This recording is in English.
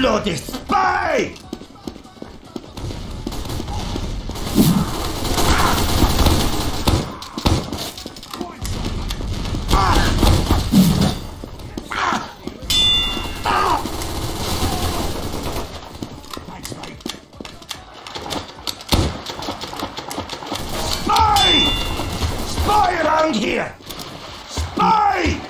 bloody spy! Spy! Spy around here! Spy!